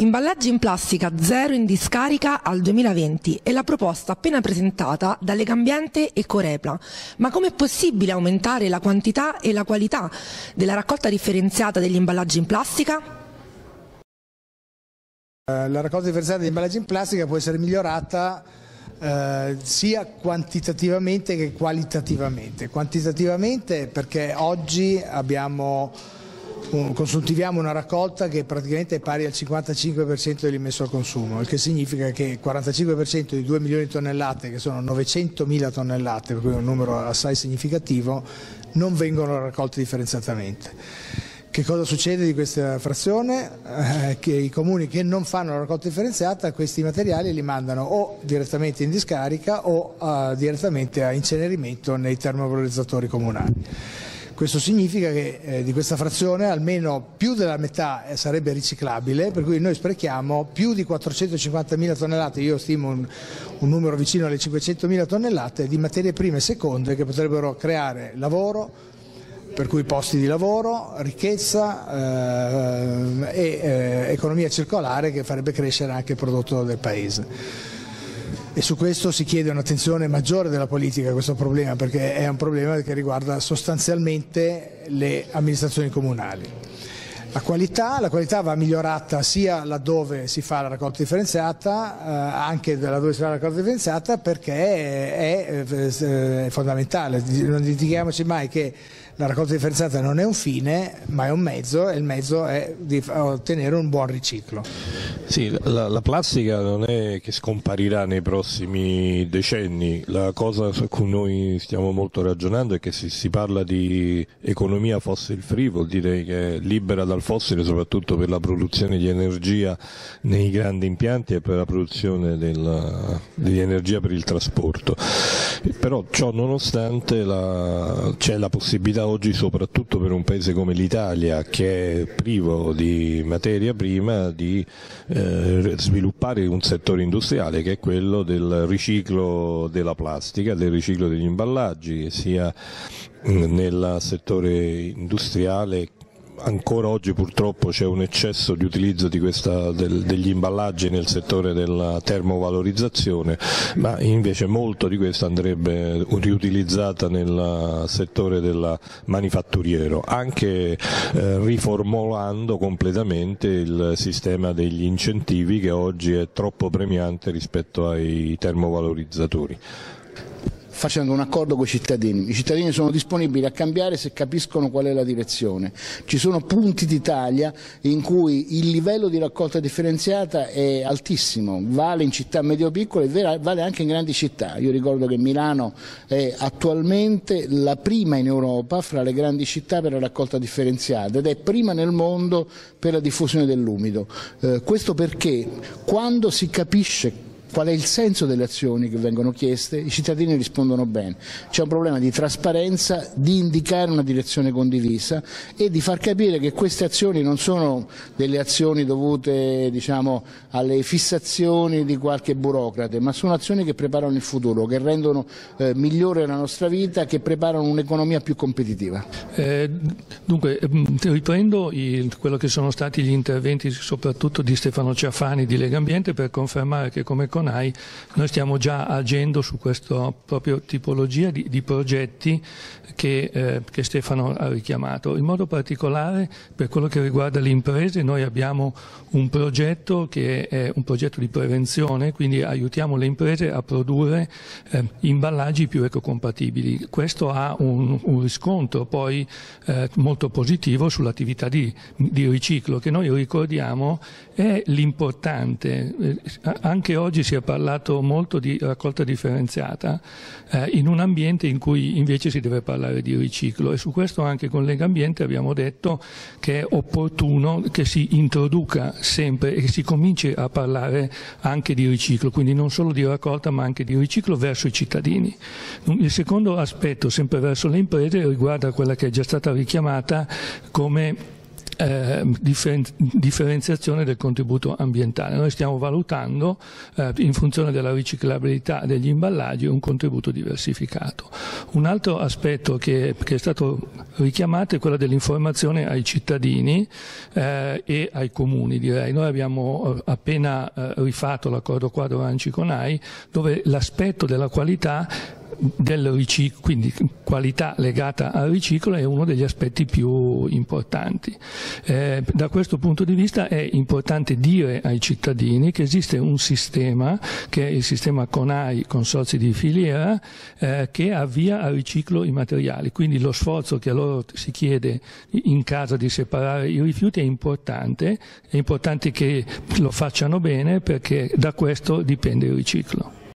Imballaggi in plastica zero in discarica al 2020 è la proposta appena presentata da Legambiente e Corepla. Ma com'è possibile aumentare la quantità e la qualità della raccolta differenziata degli imballaggi in plastica? Eh, la raccolta differenziata degli imballaggi in plastica può essere migliorata eh, sia quantitativamente che qualitativamente. Quantitativamente perché oggi abbiamo consultiviamo una raccolta che praticamente è pari al 55% dell'immesso al consumo, il che significa che il 45% di 2 milioni di tonnellate, che sono 900 mila tonnellate, per cui è un numero assai significativo, non vengono raccolte differenziatamente. Che cosa succede di questa frazione? Eh, che i comuni che non fanno la raccolta differenziata questi materiali li mandano o direttamente in discarica o uh, direttamente a incenerimento nei termovalorizzatori comunali. Questo significa che eh, di questa frazione almeno più della metà eh, sarebbe riciclabile, per cui noi sprechiamo più di 450.000 tonnellate, io stimo un, un numero vicino alle 500.000 tonnellate di materie prime e seconde che potrebbero creare lavoro, per cui posti di lavoro, ricchezza eh, e eh, economia circolare che farebbe crescere anche il prodotto del Paese e su questo si chiede un'attenzione maggiore della politica a questo problema perché è un problema che riguarda sostanzialmente le amministrazioni comunali. La qualità, la qualità, va migliorata sia laddove si fa la raccolta differenziata, eh, anche laddove si fa la raccolta differenziata perché è, è, è fondamentale. Non dimentichiamoci mai che la raccolta differenziata non è un fine ma è un mezzo e il mezzo è di ottenere un buon riciclo. Sì, la, la, plastica non è che scomparirà nei prossimi decenni, la cosa su cui noi stiamo molto ragionando è che si, si parla di economia fossil free, vuol dire che è libera dal fossile soprattutto per la produzione di energia nei grandi impianti e per la produzione di energia per il trasporto. Però ciò nonostante c'è la possibilità oggi soprattutto per un paese come l'Italia che è privo di materia prima di eh, sviluppare un settore industriale che è quello del riciclo della plastica, del riciclo degli imballaggi sia nel settore industriale ancora oggi purtroppo c'è un eccesso di utilizzo di questa, del, degli imballaggi nel settore della termovalorizzazione, ma invece molto di questo andrebbe riutilizzata nel settore del manifatturiero, anche eh, riformulando completamente il sistema degli incentivi che oggi è troppo premiante rispetto ai termovalorizzatori facendo un accordo con i cittadini. I cittadini sono disponibili a cambiare se capiscono qual è la direzione. Ci sono punti d'Italia in cui il livello di raccolta differenziata è altissimo, vale in città medio-piccole e vale anche in grandi città. Io ricordo che Milano è attualmente la prima in Europa fra le grandi città per la raccolta differenziata ed è prima nel mondo per la diffusione dell'umido. Eh, questo perché quando si capisce qual è il senso delle azioni che vengono chieste, i cittadini rispondono bene. C'è un problema di trasparenza, di indicare una direzione condivisa e di far capire che queste azioni non sono delle azioni dovute diciamo, alle fissazioni di qualche burocrate, ma sono azioni che preparano il futuro, che rendono eh, migliore la nostra vita, che preparano un'economia più competitiva. Eh, dunque, mm, riprendo il, quello che sono stati gli interventi soprattutto di Stefano Ciafani di Lega Ambiente per confermare che come CONAI noi stiamo già agendo su questa proprio tipologia di, di progetti che, eh, che, Stefano ha richiamato. In modo particolare per quello che riguarda le imprese noi abbiamo un progetto che è un progetto di prevenzione, quindi aiutiamo le imprese a produrre eh, imballaggi più ecocompatibili. Questo ha un, un riscontro poi eh, molto positivo sull'attività di, di, riciclo che noi ricordiamo è l'importante. Eh, anche oggi si è parlato molto di raccolta differenziata eh, in un ambiente in cui invece si deve parlare di riciclo e su questo anche con Lega Ambiente abbiamo detto che è opportuno che si introduca sempre e si cominci a parlare anche di riciclo, quindi non solo di raccolta ma anche di riciclo verso i cittadini. Il secondo aspetto, sempre verso le imprese, riguarda quella che è già stata richiamata come eh, differen- differenziazione del contributo ambientale. Noi stiamo valutando eh, in funzione della riciclabilità degli imballaggi un contributo diversificato. Un altro aspetto che, che è stato richiamato è quello dell'informazione ai cittadini eh, e ai comuni direi. Noi abbiamo eh, appena eh, rifatto l'accordo quadro ANCI con AI dove l'aspetto della qualità del riciclo, quindi qualità legata al riciclo è uno degli aspetti più importanti. Eh, da questo punto di vista è importante dire ai cittadini che esiste un sistema, che è il sistema CONAI, consorzi di filiera, eh, che avvia al riciclo i materiali, quindi lo sforzo che a loro si chiede in casa di separare i rifiuti è importante, è importante che lo facciano bene perché da questo dipende il riciclo.